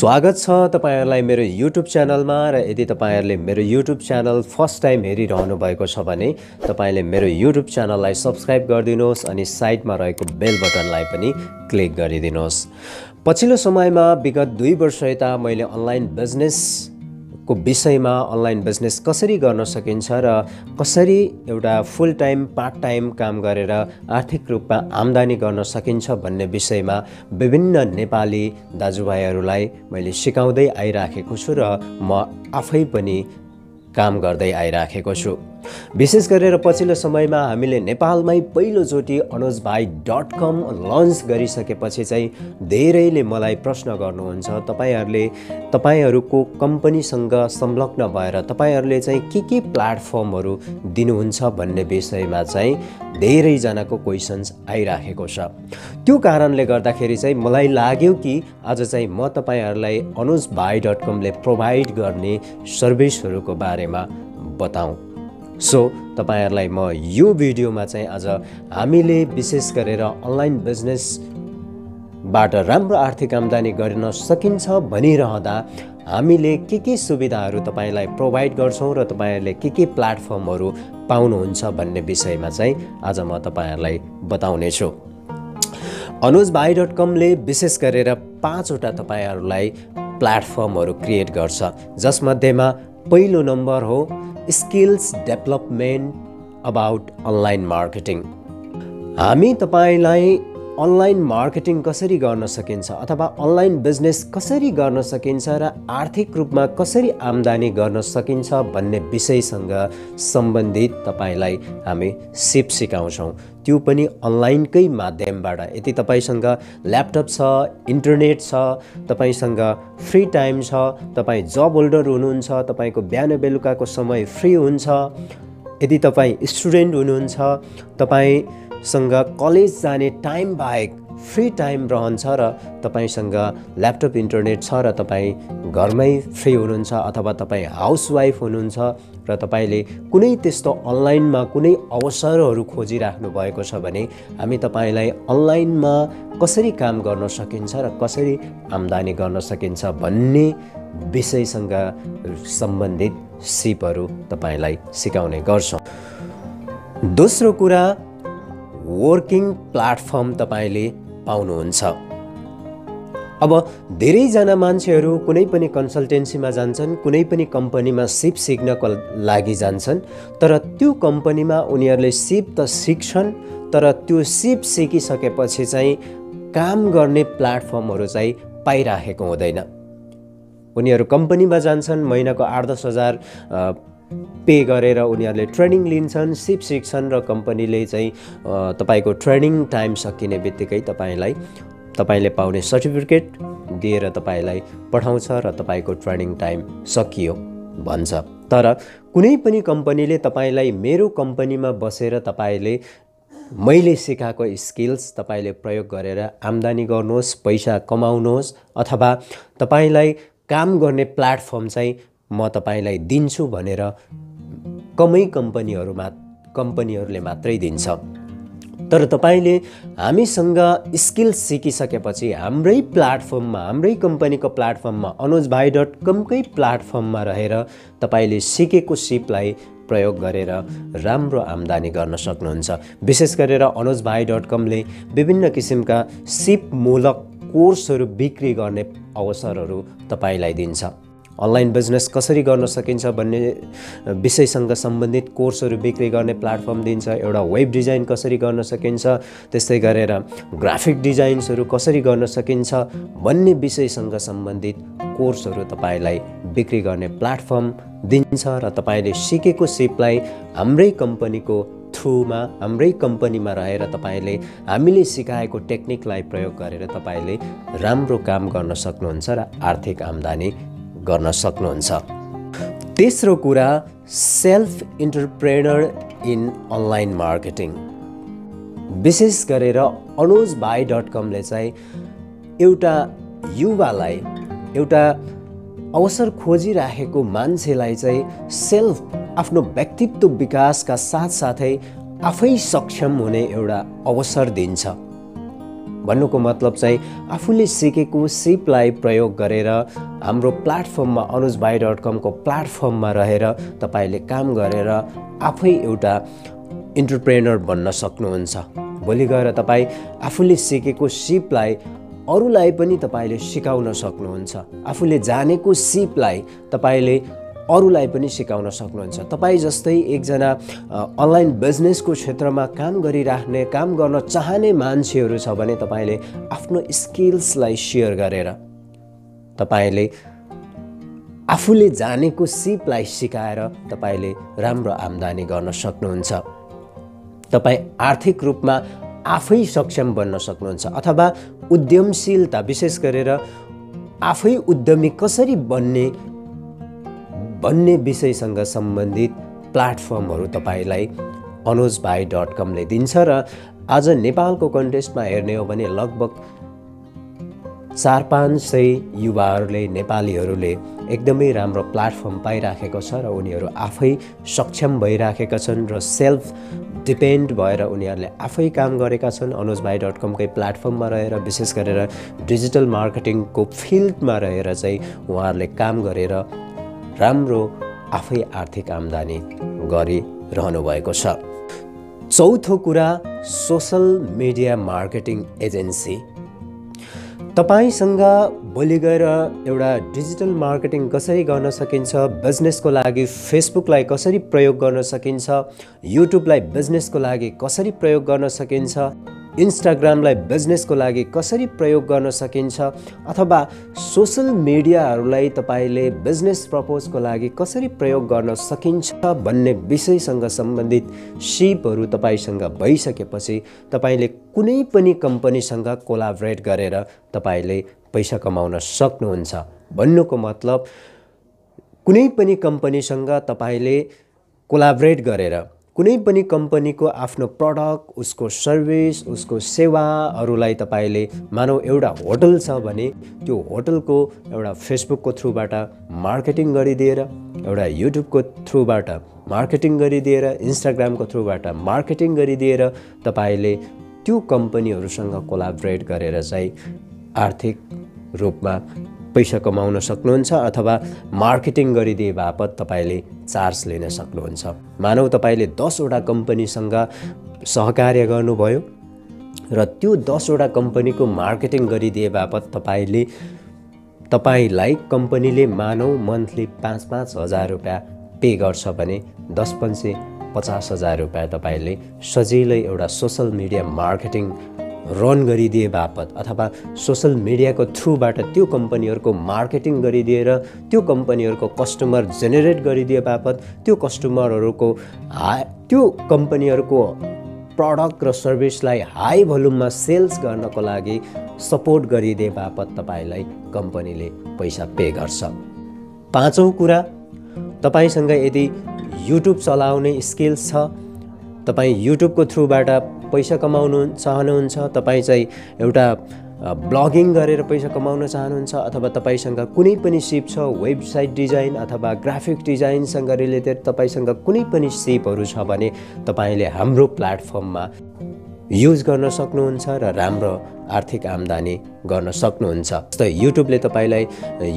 स्वागत छ तपाईँहरूलाई मेरो युट्युब च्यानलमा र यदि तपाईँहरूले मेरो युट्युब च्यानल फर्स्ट टाइम हेरिरहनु भएको छ भने तपाईँले मेरो युट्युब च्यानललाई सब्सक्राइब गरिदिनुहोस् अनि साइडमा रहेको बेल बटनलाई पनि क्लिक गरिदिनुहोस्। पछिल्लो समयमा विगत दुई वर्ष यता मैले अनलाइन बिजनेस को विषयमा अनलाइन बिजनेस कसरी गर्न सकिन्छ र कसरी एउटा फुल टाइम पार्ट टाइम काम गरेर आर्थिक रूपमा आम्दानी गर्न सकिन्छ भन्ने विषयमा विभिन्न नेपाली दाजुभाइहरूलाई मैले सिकाउँदै आइराखेको छु र म आफै पनि काम गर्दै आइराखेको छु। विशेष गरेर पछिल्लो समयमा हामीले नेपालमै पहिलोचोटि अनुज भाइ डट कम लन्च गरिसकेपछि चाहिँ धेरैले मलाई प्रश्न गर्नुहुन्छ तपाईँहरूले तपाईँहरूको कम्पनीसँग संलग्न भएर तपाईँहरूले चाहिँ के के प्लेटफर्महरू दिनुहुन्छ भन्ने विषयमा चाहिँ धेरैजनाको क्वेसन्स आइराखेको छ। त्यो कारणले गर्दाखेरि चाहिँ मलाई लाग्यो कि आज चाहिँ म तपाईँहरूलाई अनुज भाइ डट कमले प्रोभाइड गर्ने सर्भिसहरूको बारेमा बताउँ सो तपाईँहरूलाई म यो भिडियोमा चाहिँ आज हामीले विशेष गरेर अनलाइन बिजनेसबाट राम्रो आर्थिक आम्दानी गर्न सकिन्छ भनिरहँदा हामीले के के सुविधाहरू तपाईँलाई प्रोभाइड गर्छौँ र तपाईँहरूले के के प्लेटफर्महरू पाउनुहुन्छ भन्ने विषयमा चाहिँ आज म तपाईँहरूलाई बताउनेछु। अनुज भाइ डट कमले विशेष गरेर पाँचवटा तपाईँहरूलाई प्लेटफर्महरू क्रिएट गर्छ। जसमध्येमा पहिलो नम्बर हो skills development about online marketing हामी तपाईँलाई अनलाइन मार्केटिङ कसरी गर्न सकिन्छ अथवा अनलाइन बिजनेस कसरी गर्न सकिन्छ र आर्थिक रूपमा कसरी आम्दानी गर्न सकिन्छ भन्ने विषयसँग सम्बन्धित तपाईँलाई हामी सिप सिकाउँछौँ। त्यो पनि अनलाइनकै माध्यमबाट। यदि तपाईँसँग ल्यापटप छ इन्टरनेट छ तपाईँसँग फ्री टाइम छ तपाईँ जब होल्डर हुनुहुन्छ तपाईँको बिहान बेलुकाको समय फ्री हुन्छ यदि तपाईँ स्टुडेन्ट हुनुहुन्छ तपाईँसँग कलेज जाने टाइम बाहेक फ्री टाइम रहन्छ र तपाईँसँग ल्यापटप इन्टरनेट छ र तपाईँ घरमै फ्री हुनुहुन्छ अथवा तपाईँ हाउसवाइफ हुनुहुन्छ र तपाईँले कुनै त्यस्तो अनलाइनमा कुनै अवसरहरू खोजिराख्नु भएको छ भने हामी तपाईँलाई अनलाइनमा कसरी काम गर्न सकिन्छ र कसरी आम्दानी गर्न सकिन्छ भन्ने विषयसँग सम्बन्धित सिपहरू तपाईँलाई सिकाउने गर्छौँ। दोस्रो कुरा वर्किङ प्लेटफर्म तपाईँले पाउनुहुन्छ। अब धेरैजना मान्छेहरू कुनै पनि कन्सल्टेन्सीमा जान्छन् कुनै पनि कम्पनीमा सिप सिक्नको लागि जान्छन् तर त्यो कम्पनीमा उनीहरूले सिप त सिक्छन् तर त्यो सिप सिकिसकेपछि चाहिँ काम गर्ने प्लेटफर्महरू चाहिँ पाइराखेको हुँदैन। उनीहरू कम्पनीमा जान्छन् महिनाको आठ दस हजार पे गरेर उनीहरूले ट्रेनिङ लिन्छन् सिप सिक्छन् र कम्पनीले चाहिँ तपाईँको ट्रेनिङ टाइम सकिने बित्तिकै तपाईँलाई तपाईँले पाउने सर्टिफिकेट दिएर तपाईँलाई पठाउँछ र तपाईँको ट्रेनिङ टाइम सकियो भन्छ। तर कुनै पनि कम्पनीले तपाईँलाई मेरो कम्पनीमा बसेर तपाईँले मैले सिकाएको स्किल्स तपाईँले प्रयोग गरेर आम्दानी गर्नुहोस् पैसा कमाउनुहोस् अथवा तपाईँलाई काम गर्ने प्लेटफर्म चाहिँ म तपाईँलाई दिन्छु भनेर कमै कम्पनीहरूमा कम्पनीहरूले मात्रै दिन्छ। तर तपाईँले हामीसँग स्किल सिकिसकेपछि हाम्रै प्लेटफर्ममा हाम्रै कम्पनीको प्लेटफर्ममा अनुज भाइ डट कमकै प्लेटफर्ममा रहेर तपाईँले सिकेको सिपलाई प्रयोग गरेर राम्रो आम्दानी गर्न सक्नुहुन्छ। विशेष गरेर अनुज भाइ डट कमले विभिन्न किसिमका सिपमूलक कोर्सहरू बिक्री गर्ने अवसरहरू तपाईँलाई दिन्छ। अनलाइन बिजनेस कसरी गर्न सकिन्छ भन्ने विषयसँग सम्बन्धित कोर्सहरू बिक्री गर्ने प्लेटफर्म दिन्छ एउटा वेब डिजाइन कसरी गर्न सकिन्छ त्यस्तै गरेर ग्राफिक डिजाइन्सहरू कसरी गर्न सकिन्छ भन्ने विषयसँग सम्बन्धित कोर्सहरू तपाईँलाई बिक्री गर्ने प्लेटफर्म दिन्छ र तपाईँले सिकेको सिपलाई हाम्रै कम्पनीको थ्रुमा हाम्रै कम्पनीमा रहेर तपाईँले हामीले सिकाएको टेक्निकलाई प्रयोग गरेर तपाईँले राम्रो काम गर्न सक्नुहुन्छ र आर्थिक आम्दानी गर्न सक्नुहुन्छ। तेस्रो कुरा self entrepreneur in online marketing विशेष गरेर अनुज भाइ डट कमले चाहिँ एउटा युवालाई एउटा अवसर खोजिराखेको मान्छेलाई चाहिँ सेल्फ आफ्नो व्यक्तित्व विकासका साथसाथै आफै सक्षम हुने एउटा अवसर दिन्छ। भन्नुको मतलब चाहिँ आफूले सिकेको सिपलाई प्रयोग गरेर हाम्रो प्लेटफर्ममा अनुज भाइ डट कमको प्लेटफर्ममा रहेर तपाईँले काम गरेर आफै एउटा इन्टरप्रेनर बन्न सक्नुहुन्छ। भोलि गएर तपाईँ आफूले सिकेको सिपलाई अरूलाई पनि तपाईँले सिकाउन सक्नुहुन्छ। आफूले जानेको सिपलाई तपाईँले अरूलाई पनि सिकाउन सक्नुहुन्छ। तपाईँ जस्तै एकजना अनलाइन बिजनेसको क्षेत्रमा काम गरिराख्ने काम गर्न चाहने मान्छेहरू छ भने तपाईँले आफ्नो स्किल्सलाई सेयर गरेर तपाईँले आफूले जानेको सिपलाई सिकाएर तपाईँले राम्रो आम्दानी गर्न सक्नुहुन्छ। तपाईँ आर्थिक रूपमा आफै सक्षम बन्न सक्नुहुन्छ अथवा उद्यमशीलता विशेष गरेर आफै उद्यमी कसरी बन्ने भन्ने विषयसँग सम्बन्धित प्लेटफर्महरू तपाईँलाई अनुज भाइ डट कमले दिन्छ र आज नेपालको कन्टेस्टमा हेर्ने हो भने लगभग चार पाँच सय युवाहरूले नेपालीहरूले एकदमै राम्रो प्लेटफर्म पाइराखेको छ र उनीहरू आफै सक्षम भइराखेका छन् र सेल्फ डिपेन्ड भएर उनीहरूले आफै काम गरेका छन्। अनुज भाइ डट कमकै प्लेटफर्ममा रहेर विशेष गरेर डिजिटल मार्केटिङको फिल्डमा रहेर चाहिँ उहाँहरूले काम गरेर राम्रो आफै आर्थिक आम्दानी गरिरहनु भएको छ। चौथो कुरा सोसल मिडिया मार्केटिङ एजेन्सी। तपाईँसँग भोलि गएर एउटा डिजिटल मार्केटिङ कसरी गर्न सकिन्छ बिजनेसको लागि फेसबुकलाई कसरी प्रयोग गर्न सकिन्छ युट्युबलाई बिजनेसको लागि कसरी प्रयोग गर्न सकिन्छ इन्स्टाग्रामलाई बिजनेसको लागि कसरी प्रयोग गर्न सकिन्छ अथवा सोसल मिडियाहरूलाई तपाईँले बिजनेस प्रपोजको लागि कसरी प्रयोग गर्न सकिन्छ भन्ने विषयसँग सम्बन्धित सिपहरू तपाईँसँग भइसकेपछि तपाईँले कुनै पनि कम्पनीसँग कोलाबरेट गरेर तपाईँले पैसा कमाउन सक्नुहुन्छ। भन्नुको मतलब कुनै पनि कम्पनीसँग तपाईँले कोलाबरेट गरेर कुनै पनि कम्पनीको आफ्नो प्रडक्ट उसको सर्भिस उसको सेवाहरूलाई तपाईँले मानौ एउटा होटल छ भने त्यो होटलको एउटा फेसबुकको थ्रुबाट मार्केटिङ गरिदिएर एउटा युट्युबको थ्रुबाट मार्केटिङ गरिदिएर इन्स्टाग्रामको थ्रुबाट मार्केटिङ गरिदिएर तपाईँले त्यो कम्पनीहरूसँग कोलाबरेट गरेर चाहिँ आर्थिक रूपमा पैसा कमाउन सक्नुहुन्छ अथवा मार्केटिङ गरिदिए बापत तपाईँले चार्ज लिन सक्नुहुन्छ। मानौ तपाईँले दसवटा कम्पनीसँग सहकार्य गर्नुभयो र त्यो दसवटा कम्पनीको मार्केटिङ गरिदिए बापत तपाईँले तपाईँलाई कम्पनीले मानौ मन्थली पाँच पाँच हजार रुपियाँ पे गर्छ भने दस पन्चे पचास हजार रुपियाँ तपाईँले सजिलै एउटा सोसल मिडिया मार्केटिङ रन गरिदिए बापत अथवा सोसल मिडियाको थ्रुबाट त्यो कम्पनीहरूको मार्केटिङ गरिदिएर त्यो कम्पनीहरूको कस्टमर जेनेरेट गरिदिए बापत त्यो कस्टमरहरूको हा त्यो कम्पनीहरूको प्रडक्ट र सर्भिसलाई हाई भोल्युममा सेल्स गर्नको लागि सपोर्ट गरिदिए बापत तपाईँलाई कम्पनीले पैसा पे गर्छ। पाँचौँ कुरा तपाईँसँग यदि युट्युब चलाउने स्किल्स छ तपाईँ युट्युबको थ्रुबाट पैसा कमाउनु चाहनुहुन्छ तपाईँ चाहिँ एउटा ब्लगिङ गरेर पैसा कमाउन चाहनुहुन्छ अथवा तपाईँसँग कुनै पनि सिप छ वेबसाइट डिजाइन अथवा ग्राफिक डिजाइनसँग रिलेटेड तपाईँसँग कुनै पनि सिपहरू छ भने तपाईँले हाम्रो प्लेटफर्ममा युज गर्न सक्नुहुन्छ र राम्रो आर्थिक आम्दानी गर्न सक्नुहुन्छ। जस्तै युट्युबले तपाईँलाई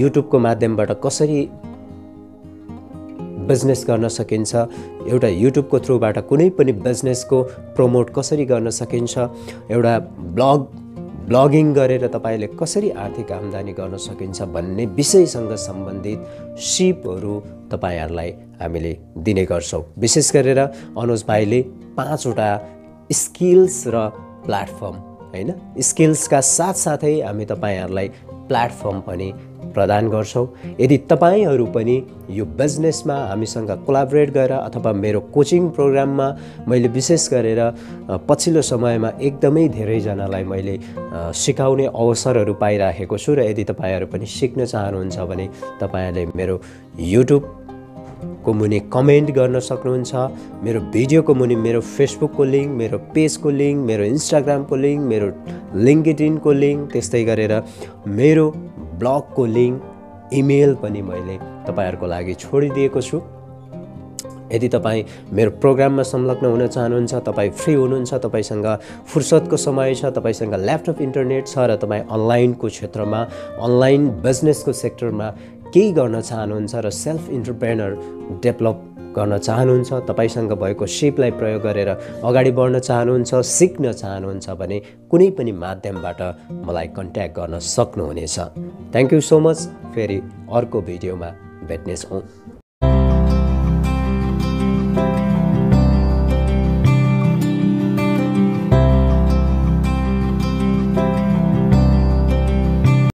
युट्युबको माध्यमबाट कसरी बिजनेस गर्न सकिन्छ। एउटा युट्युबको थ्रुबाट कुनै पनि बिजनेसको प्रमोट कसरी गर्न सकिन्छ। एउटा ब्लग ब्लगिङ गरेर तपाईँले कसरी आर्थिक आम्दानी गर्न सकिन्छ भन्ने विषयसँग सम्बन्धित सिपहरू तपाईँहरूलाई हामीले दिने गर्छौँ। विशेष गरेर अनुज भाइले पाँचवटा स्किल्स र प्लेटफर्म होइन? स्किल्सका साथसाथै हामी तपाईँहरूलाई प्लेटफर्म पनि प्रदान गर्छौँ। यदि तपाईँहरू पनि यो बिजनेसमा हामीसँग कोलाबरेट गरेर अथवा मेरो कोचिङ प्रोग्राममा मैले विशेष गरेर पछिल्लो समयमा एकदमै धेरैजनालाई मैले सिकाउने अवसरहरू पाइराखेको छु र यदि तपाईँहरू पनि सिक्न चाहनुहुन्छ भने तपाईँहरूले मेरो युट्युब को मुनि कमेन्ट गर्न सक्नुहुन्छ। मेरो भिडियोको मुनि मेरो फेसबुकको लिङ्क मेरो पेजको लिङ्क मेरो इन्स्टाग्रामको लिङ्क मेरो लिङ्कडिनको लिङ्क त्यस्तै गरेर मेरो ब्लगको लिङ्क इमेल पनि मैले तपाईँहरूको लागि छोडिदिएको छु। यदि तपाईँ मेरो प्रोग्राममा संलग्न हुन चाहनुहुन्छ तपाईँ फ्री हुनुहुन्छ तपाईँसँग फुर्सदको समय छ तपाईँसँग ल्यापटप इन्टरनेट छ र तपाईँ अनलाइनको क्षेत्रमा अनलाइन बिजनेसको सेक्टरमा केही गर्न चाहनुहुन्छ र सेल्फ इन्टरप्रेनर डेभलप गर्न चाहनुहुन्छ तपाईँसँग भएको सिपलाई प्रयोग गरेर अगाडि बढ्न चाहनुहुन्छ सिक्न चाहनुहुन्छ भने कुनै पनि माध्यमबाट मलाई कन्ट्याक्ट गर्न सक्नुहुनेछ। थ्याङ्क यू सो मच फेरि अर्को भिडियोमा भेट्नेछौँ।